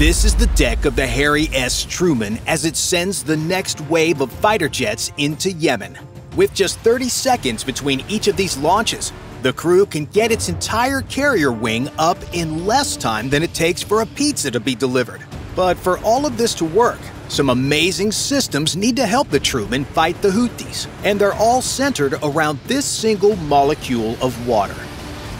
This is the deck of the Harry S. Truman as it sends the next wave of fighter jets into Yemen. With just 30 seconds between each of these launches, the crew can get its entire carrier wing up in less time than it takes for a pizza to be delivered. But for all of this to work, some amazing systems need to help the Truman fight the Houthis, and they're all centered around this single molecule of water.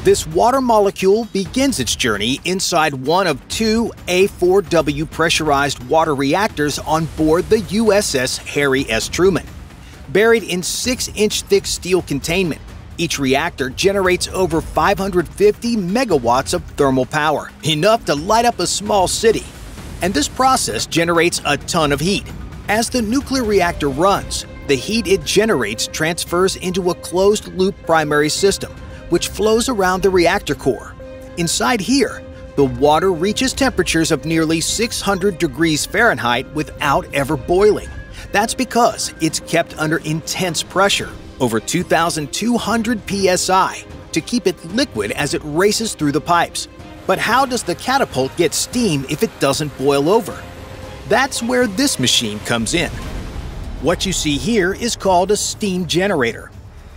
This water molecule begins its journey inside one of two A4W pressurized water reactors on board the USS Harry S. Truman. Buried in 6 inch thick steel containment, each reactor generates over 550 megawatts of thermal power, enough to light up a small city. And this process generates a ton of heat. As the nuclear reactor runs, the heat it generates transfers into a closed loop primary system, which flows around the reactor core. Inside here, the water reaches temperatures of nearly 600 degrees Fahrenheit without ever boiling. That's because it's kept under intense pressure over 2,200 psi to keep it liquid as it races through the pipes. But how does the catapult get steam if it doesn't boil over? That's where this machine comes in. What you see here is called a steam generator.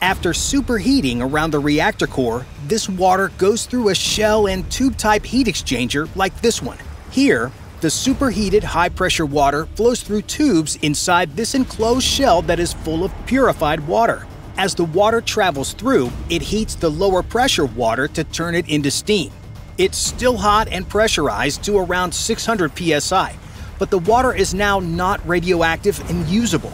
After superheating around the reactor core, this water goes through a shell and tube type heat exchanger like this one. Here, the superheated high pressure water flows through tubes inside this enclosed shell that is full of purified water. As the water travels through, it heats the lower pressure water to turn it into steam. It's still hot and pressurized to around 600 psi, but the water is now not radioactive and usable.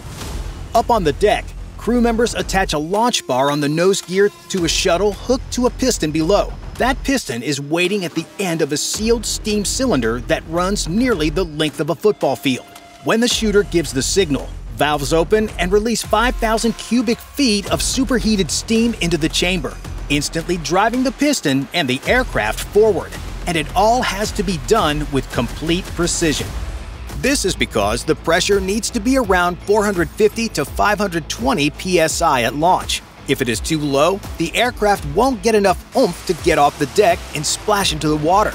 Up on the deck, crew members attach a launch bar on the nose gear to a shuttle hooked to a piston below. That piston is waiting at the end of a sealed steam cylinder that runs nearly the length of a football field. When the shooter gives the signal, Valves open and release 5,000 cubic feet of superheated steam into the chamber, instantly driving the piston and the aircraft forward. And it all has to be done with complete precision. This is because the pressure needs to be around 450 to 520 psi at launch. If it is too low, the aircraft won't get enough oomph to get off the deck and splash into the water.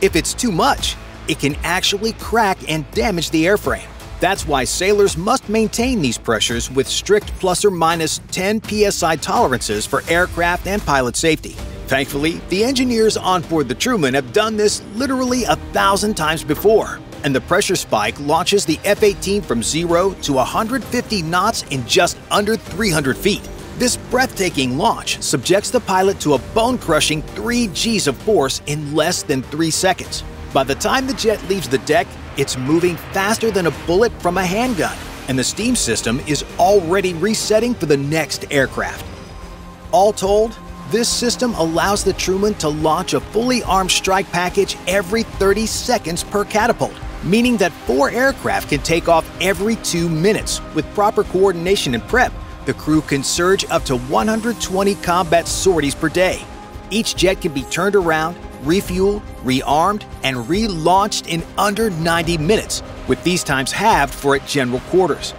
If it's too much, it can actually crack and damage the airframe. That's why sailors must maintain these pressures with strict plus or minus 10 psi tolerances for aircraft and pilot safety. Thankfully, the engineers on board the Truman have done this literally a thousand times before, and the pressure spike launches the F 18 from 0 to 150 knots in just under 300 feet. This breathtaking launch subjects the pilot to a bone crushing 3 Gs of force in less than 3 seconds. By the time the jet leaves the deck, it's moving faster than a bullet from a handgun, and the steam system is already resetting for the next aircraft. All told, this system allows the Truman to launch a fully armed strike package every 30 seconds per catapult, meaning that four aircraft can take off every two minutes. With proper coordination and prep, the crew can surge up to 120 combat sorties per day. Each jet can be turned around refueled, rearmed, and relaunched in under 90 minutes, with these times halved for at general quarters.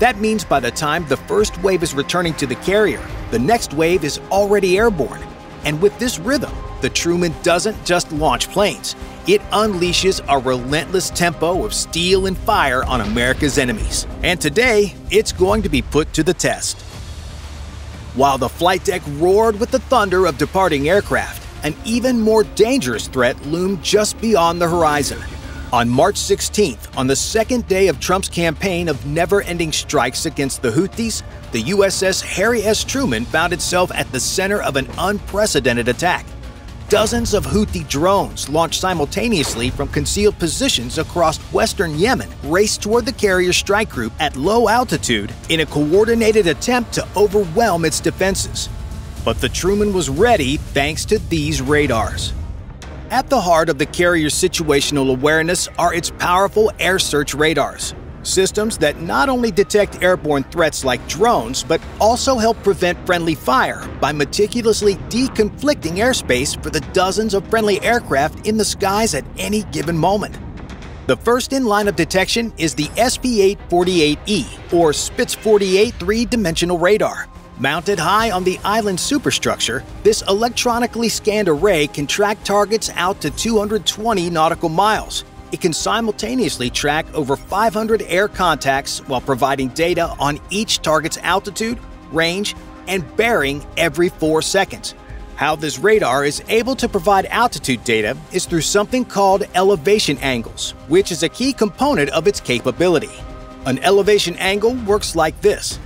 That means by the time the first wave is returning to the carrier, the next wave is already airborne. And with this rhythm, the Truman doesn't just launch planes, it unleashes a relentless tempo of steel and fire on America's enemies. And today, it's going to be put to the test. While the flight deck roared with the thunder of departing aircraft, an even more dangerous threat loomed just beyond the horizon. On March 16th, on the second day of Trump's campaign of never ending strikes against the Houthis, the USS Harry S. Truman found itself at the center of an unprecedented attack. Dozens of Houthi drones launched simultaneously from concealed positions across western Yemen raced toward the carrier strike group at low altitude in a coordinated attempt to overwhelm its defenses. But the Truman was ready thanks to these radars. At the heart of the carrier's situational awareness are its powerful air search radars, systems that not only detect airborne threats like drones, but also help prevent friendly fire by meticulously deconflicting airspace for the dozens of friendly aircraft in the skies at any given moment. The first in line of detection is the SP 848E, or Spitz 48 three dimensional radar. Mounted high on the island superstructure, this electronically scanned array can track targets out to 220 nautical miles. It can simultaneously track over 500 air contacts while providing data on each target's altitude, range, and bearing every 4 seconds. How this radar is able to provide altitude data is through something called elevation angles, which is a key component of its capability. An elevation angle works like this.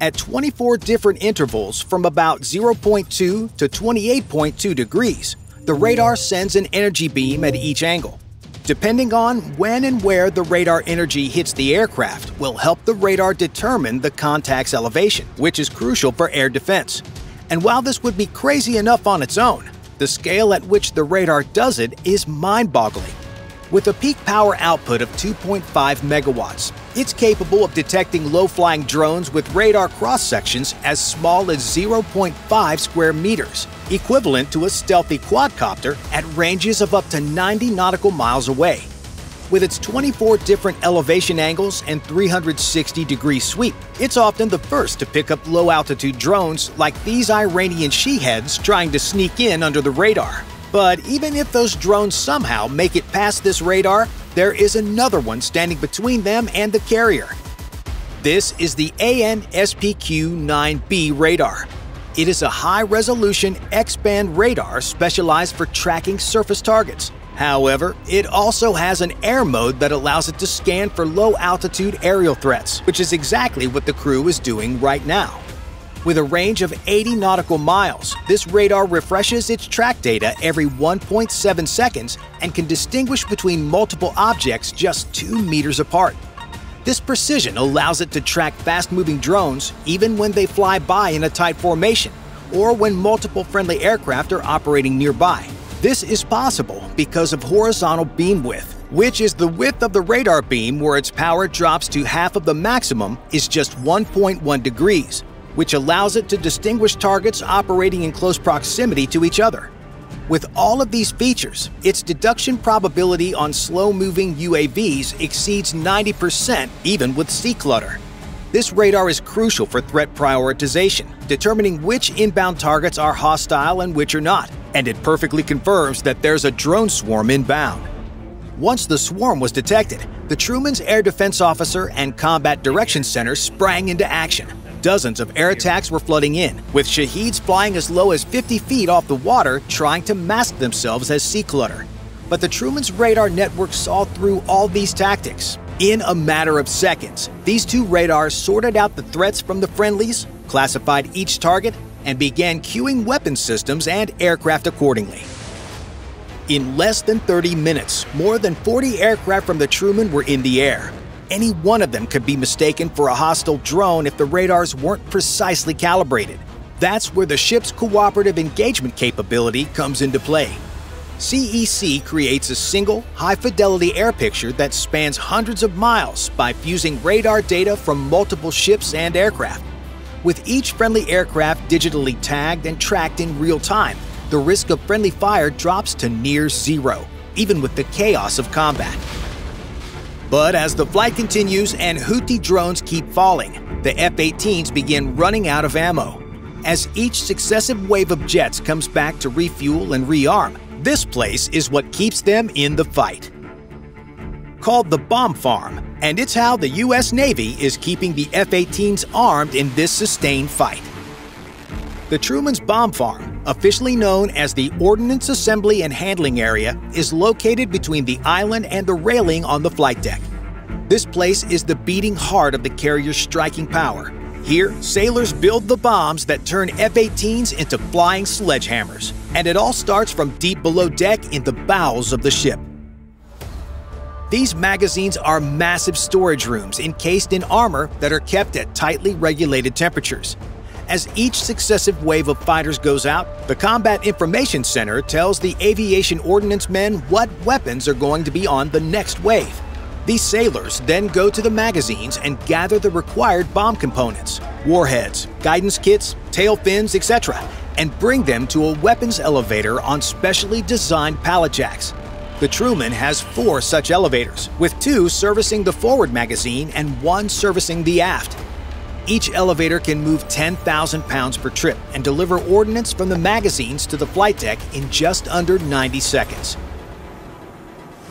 At 24 different intervals from about 0.2 to 28.2 degrees, the radar sends an energy beam at each angle. Depending on when and where the radar energy hits the aircraft will help the radar determine the contact's elevation, which is crucial for air defense. And while this would be crazy enough on its own, the scale at which the radar does it is mind-boggling. With a peak power output of 2.5 megawatts, it's capable of detecting low-flying drones with radar cross-sections as small as 0.5 square meters, equivalent to a stealthy quadcopter at ranges of up to 90 nautical miles away. With its 24 different elevation angles and 360 degree sweep, it's often the first to pick up low altitude drones like these Iranian Shaheds trying to sneak in under the radar. But even if those drones somehow make it past this radar, there is another one standing between them and the carrier. This is the AN/SPQ-9B radar. It is a high-resolution X-band radar specialized for tracking surface targets. However, it also has an air mode that allows it to scan for low-altitude aerial threats, which is exactly what the crew is doing right now. With a range of 80 nautical miles, this radar refreshes its track data every 1.7 seconds and can distinguish between multiple objects just 2 meters apart. This precision allows it to track fast-moving drones even when they fly by in a tight formation or when multiple friendly aircraft are operating nearby. This is possible because of horizontal beam width, which is the width of the radar beam where its power drops to half of the maximum is just 1.1 degrees, which allows it to distinguish targets operating in close proximity to each other. With all of these features, its detection probability on slow-moving UAVs exceeds 90% even with sea clutter. This radar is crucial for threat prioritization, determining which inbound targets are hostile and which are not, and it perfectly confirms that there's a drone swarm inbound. Once the swarm was detected, the Truman's Air Defense Officer and Combat Direction Center sprang into action, Dozens of air attacks were flooding in, with Shaheds flying as low as 50 feet off the water trying to mask themselves as sea clutter. But the Truman's radar network saw through all these tactics. In a matter of seconds, these two radars sorted out the threats from the friendlies, classified each target, and began cueing weapon systems and aircraft accordingly. In less than 30 minutes, more than 40 aircraft from the Truman were in the air, any one of them could be mistaken for a hostile drone if the radars weren't precisely calibrated. That's where the ship's cooperative engagement capability comes into play. CEC creates a single, high-fidelity air picture that spans hundreds of miles by fusing radar data from multiple ships and aircraft. With each friendly aircraft digitally tagged and tracked in real time, the risk of friendly fire drops to near zero, even with the chaos of combat. But as the flight continues and Houthi drones keep falling, the F 18s begin running out of ammo. As each successive wave of jets comes back to refuel and rearm, this place is what keeps them in the fight. Called the Bomb Farm, and it's how the U.S. Navy is keeping the F 18s armed in this sustained fight. The Truman's Bomb Farm, officially known as the Ordnance Assembly and Handling Area, is located between the island and the railing on the flight deck. This place is the beating heart of the carrier's striking power. Here, sailors build the bombs that turn F 18s into flying sledgehammers. And it all starts from deep below deck in the bowels of the ship. These magazines are massive storage rooms encased in armor that are kept at tightly regulated temperatures. As each successive wave of fighters goes out, the Combat Information Center tells the aviation ordnance men what weapons are going to be on the next wave. These sailors then go to the magazines and gather the required bomb components, warheads, guidance kits, tail fins, etc., and bring them to a weapons elevator on specially designed pallet jacks. The Truman has four such elevators, with two servicing the forward magazine and one servicing the aft. Each elevator can move 10,000 pounds per trip and deliver ordnance from the magazines to the flight deck in just under 90 seconds.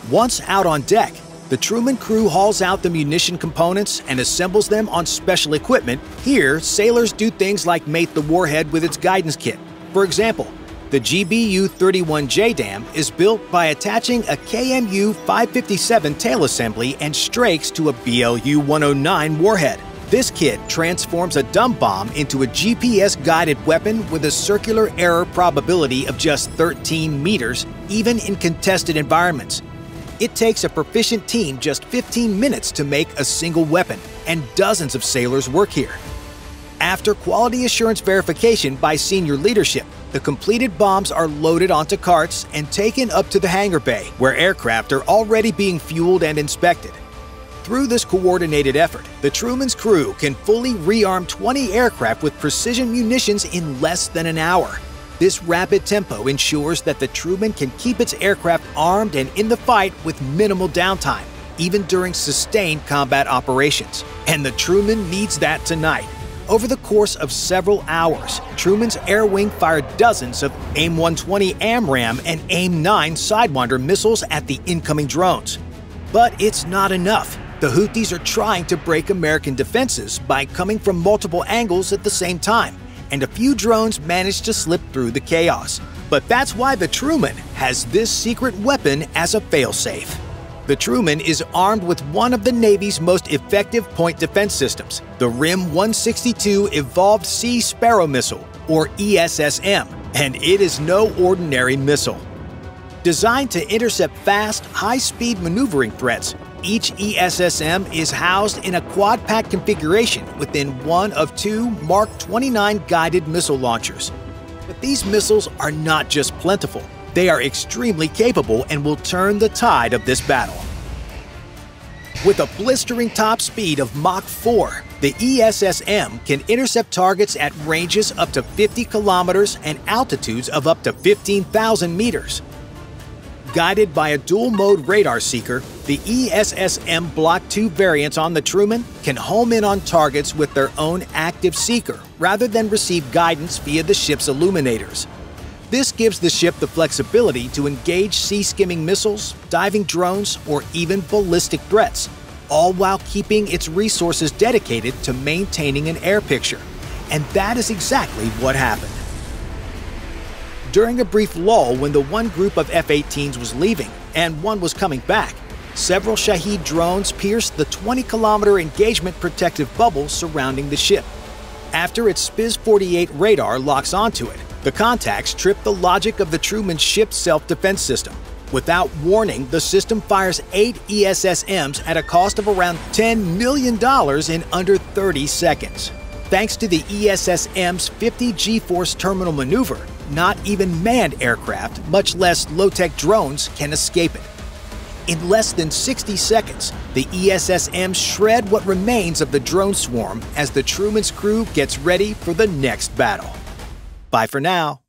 Once out on deck, the Truman crew hauls out the munition components and assembles them on special equipment. Here, sailors do things like mate the warhead with its guidance kit. For example, the GBU 31 JDAM is built by attaching a KMU 557 tail assembly and strakes to a BLU 109 warhead. This kit transforms a dumb bomb into a GPS guided weapon with a circular error probability of just 13 meters, even in contested environments. It takes a proficient team just 15 minutes to make a single weapon, and dozens of sailors work here. After quality assurance verification by senior leadership, the completed bombs are loaded onto carts and taken up to the hangar bay, where aircraft are already being fueled and inspected. Through this coordinated effort, the Truman's crew can fully rearm 20 aircraft with precision munitions in less than an hour. This rapid tempo ensures that the Truman can keep its aircraft armed and in the fight with minimal downtime, even during sustained combat operations. And the Truman needs that tonight. Over the course of several hours, Truman's air wing fired dozens of AIM 120 AMRAAM and AIM 9 Sidewinder missiles at the incoming drones. But it's not enough. The Houthis are trying to break American defenses by coming from multiple angles at the same time, and a few drones managed to slip through the chaos. But that's why the Truman has this secret weapon as a failsafe. The Truman is armed with one of the Navy's most effective point defense systems, the RIM 162 Evolved Sea Sparrow Missile, or ESSM, and it is no ordinary missile. Designed to intercept fast, high speed maneuvering threats, each ESSM is housed in a quad pack configuration within one of two Mark 29 guided missile launchers. But these missiles are not just plentiful, they are extremely capable and will turn the tide of this battle. With a blistering top speed of Mach 4, the ESSM can intercept targets at ranges up to 50 kilometers and altitudes of up to 15,000 meters. Guided by a dual mode radar seeker, the ESSM Block 2 variants on the Truman can home in on targets with their own active seeker rather than receive guidance via the ship's illuminators. This gives the ship the flexibility to engage sea skimming missiles, diving drones, or even ballistic threats, all while keeping its resources dedicated to maintaining an air picture. And that is exactly what happened. During a brief lull when the one group of F 18s was leaving and one was coming back, several Shahed drones pierced the 20 kilometer engagement protective bubble surrounding the ship. After its Spiz 48 radar locks onto it, the contacts trip the logic of the Truman ship's self defense system. Without warning, the system fires eight ESSMs at a cost of around $10 million in under 30 seconds. Thanks to the ESSM's 50 G force terminal maneuver, not even manned aircraft, much less low tech drones, can escape it. In less than 60 seconds, the ESSM shred what remains of the drone swarm as the Truman's crew gets ready for the next battle. Bye for now.